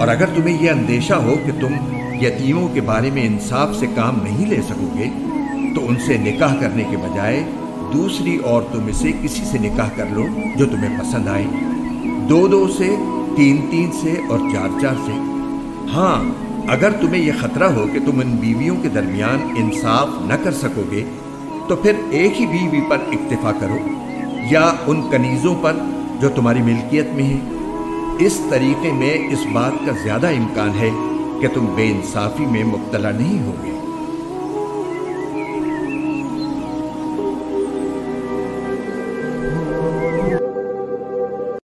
और अगर तुम्हें यह अंदेशा हो कि तुम यतीमों के बारे में इंसाफ से काम नहीं ले सकोगे तो उनसे निकाह करने के बजाय दूसरी औरतों में से किसी से निकाह कर लो जो तुम्हें पसंद आए। दो दो से, तीन तीन से और चार चार से। हाँ अगर तुम्हें यह खतरा हो कि तुम इन बीवियों के दरमियान इंसाफ न कर सकोगे तो फिर एक ही बीवी पर इक्तफा करो, या उन कनीज़ों पर जो तुम्हारी मिल्कियत में है। इस तरीके में इस बात का ज़्यादा इम्कान है कि तुम बेइंसाफ़ी में मुबतला नहीं होगे।